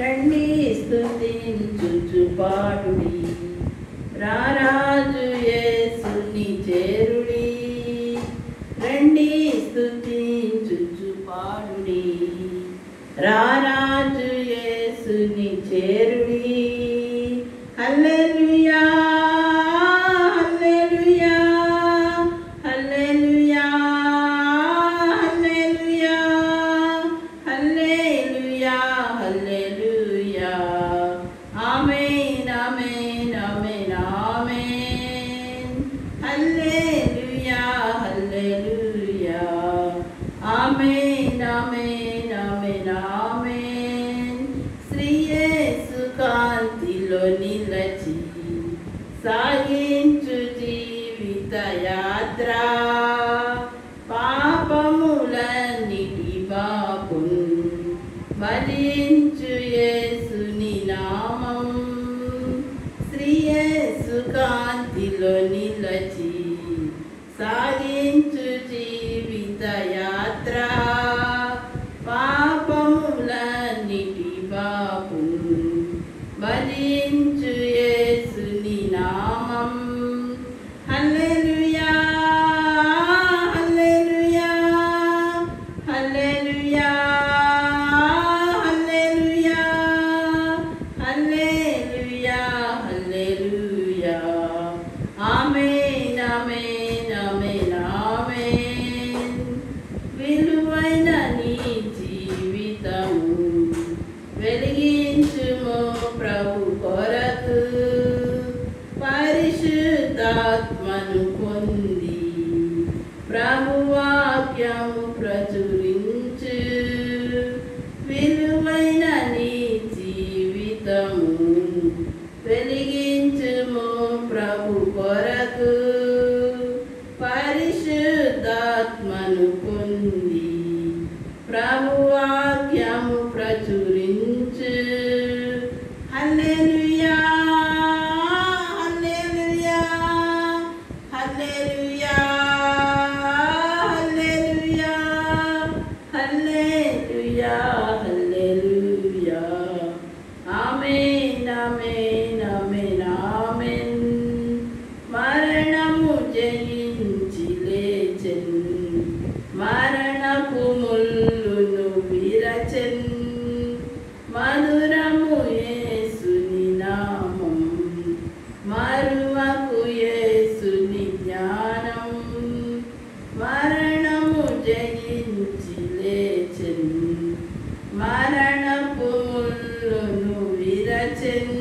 రండి స్థుతించుచు పాడుడి రారాజు యేసుని చేరుడి. రండి స్థుతించుచు పాడుడి రారాజు యేసుని చేరుడి. హల్లెలూయా. శాంతిలో నిలచి సాగించు జీవిత యాత్ర పాపములన్నిటి బాపున్ మరించు యేసుని నామం శ్రీ యేసు కాంతిలో నిలచి సాగించు జీవిత యాత్ర మరణము జయించి లేచెను మరణపు ముళ్ళును విరచెను.